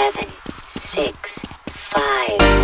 seven, six, five.